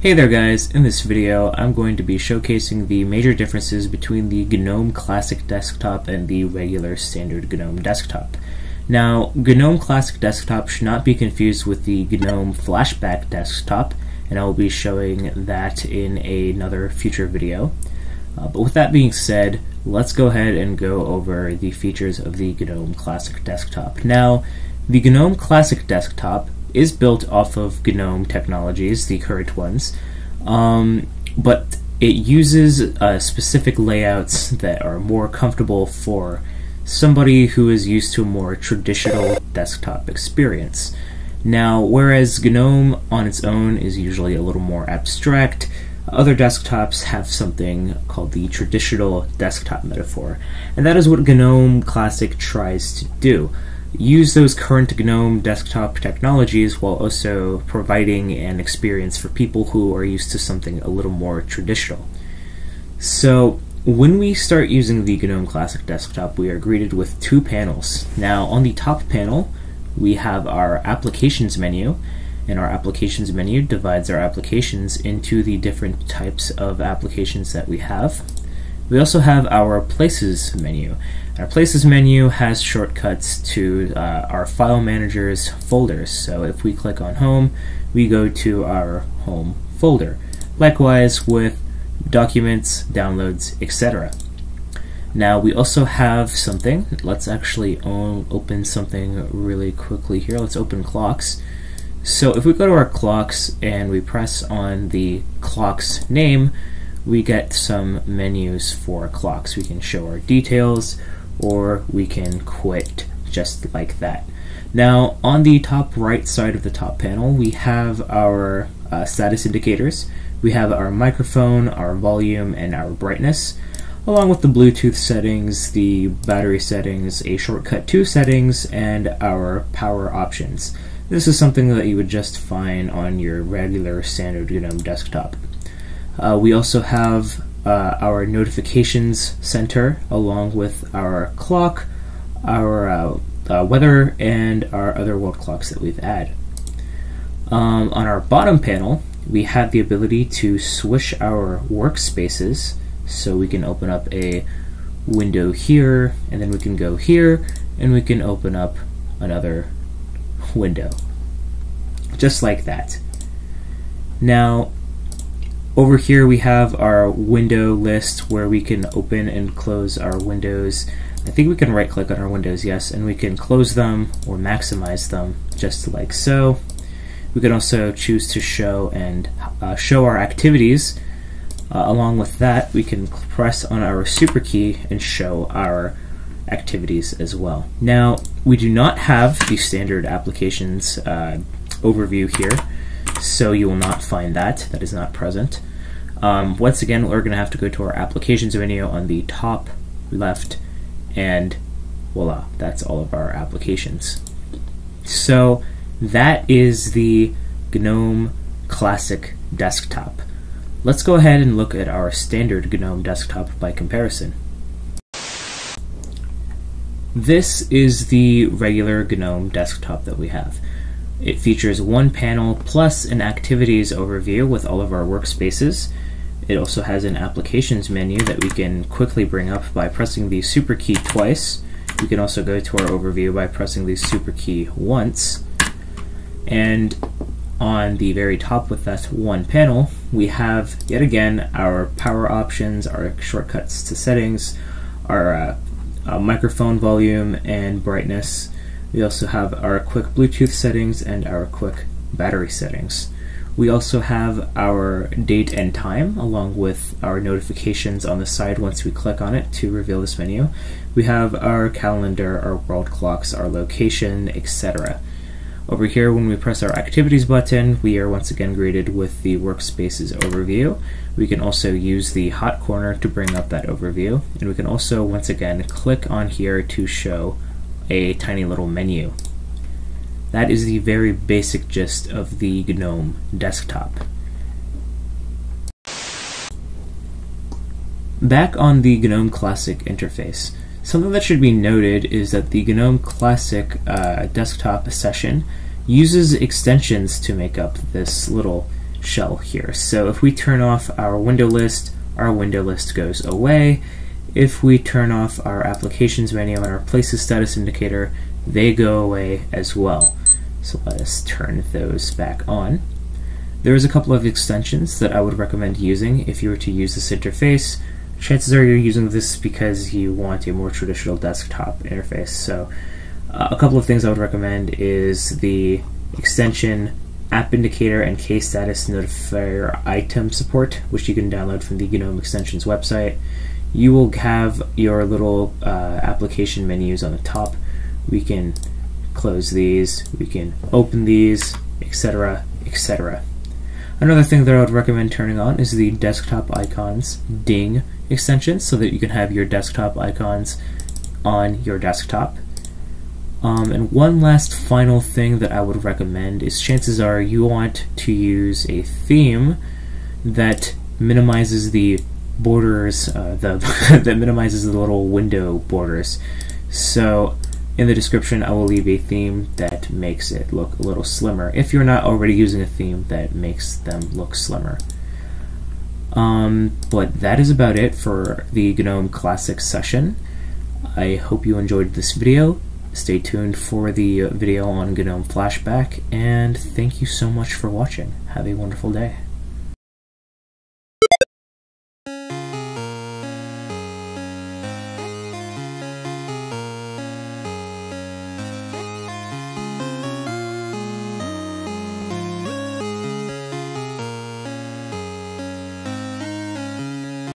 Hey there guys, in this video I'm going to be showcasing the major differences between the GNOME Classic Desktop and the regular standard GNOME Desktop. Now, GNOME Classic Desktop should not be confused with the GNOME Flashback Desktop, and I will be showing that in another future video. Uh, but with that being said, let's go ahead and go over the features of the GNOME Classic Desktop. Now, the GNOME Classic Desktop is built off of GNOME technologies, the current ones, um, but it uses uh, specific layouts that are more comfortable for somebody who is used to a more traditional desktop experience. Now, whereas GNOME on its own is usually a little more abstract, other desktops have something called the traditional desktop metaphor, and that is what GNOME Classic tries to do use those current GNOME desktop technologies while also providing an experience for people who are used to something a little more traditional. So, when we start using the GNOME Classic Desktop, we are greeted with two panels. Now, on the top panel, we have our Applications menu, and our Applications menu divides our applications into the different types of applications that we have. We also have our Places menu. Our Places menu has shortcuts to uh, our file manager's folders. So if we click on Home, we go to our Home folder. Likewise with Documents, Downloads, etc. Now we also have something. Let's actually open something really quickly here. Let's open Clocks. So if we go to our Clocks and we press on the clock's name, we get some menus for clocks. We can show our details or we can quit just like that. Now on the top right side of the top panel we have our uh, status indicators. We have our microphone, our volume, and our brightness along with the Bluetooth settings, the battery settings, a shortcut to settings, and our power options. This is something that you would just find on your regular standard GNOME desktop. Uh, we also have uh, our notifications center along with our clock, our uh, uh, weather, and our other world clocks that we've added. Um, on our bottom panel, we have the ability to switch our workspaces. So we can open up a window here and then we can go here and we can open up another window. Just like that. Now over here we have our window list where we can open and close our windows. I think we can right click on our windows, yes, and we can close them or maximize them just like so. We can also choose to show and uh, show our activities. Uh, along with that, we can press on our super key and show our activities as well. Now, we do not have the standard applications uh, overview here, so you will not find that. That is not present. Um, once again, we're going to have to go to our applications menu on the top left, and voila, that's all of our applications. So that is the GNOME Classic Desktop. Let's go ahead and look at our standard GNOME desktop by comparison. This is the regular GNOME desktop that we have. It features one panel plus an activities overview with all of our workspaces. It also has an applications menu that we can quickly bring up by pressing the super key twice. We can also go to our overview by pressing the super key once. And on the very top with that one panel, we have yet again our power options, our shortcuts to settings, our uh, uh, microphone volume and brightness, we also have our quick Bluetooth settings and our quick battery settings. We also have our date and time along with our notifications on the side once we click on it to reveal this menu. We have our calendar, our world clocks, our location, etc. Over here, when we press our Activities button, we are once again greeted with the Workspaces overview. We can also use the hot corner to bring up that overview, and we can also once again click on here to show a tiny little menu. That is the very basic gist of the GNOME desktop. Back on the GNOME Classic interface, something that should be noted is that the GNOME Classic uh, desktop session uses extensions to make up this little shell here. So if we turn off our window list, our window list goes away. If we turn off our applications menu and our places status indicator, they go away as well. So let us turn those back on. There's a couple of extensions that I would recommend using if you were to use this interface. Chances are you're using this because you want a more traditional desktop interface. So uh, a couple of things I would recommend is the extension App Indicator and K Status Notifier item support, which you can download from the GNOME Extensions website. You will have your little uh, application menus on the top. We can close these, we can open these, etc., etc. Another thing that I would recommend turning on is the desktop icons ding extension so that you can have your desktop icons on your desktop. Um, and one last final thing that I would recommend is chances are you want to use a theme that minimizes the borders, uh, the that minimizes the little window borders. So in the description, I will leave a theme that makes it look a little slimmer. If you're not already using a theme that makes them look slimmer. Um, but that is about it for the GNOME Classic session. I hope you enjoyed this video. Stay tuned for the video on GNOME Flashback, and thank you so much for watching. Have a wonderful day.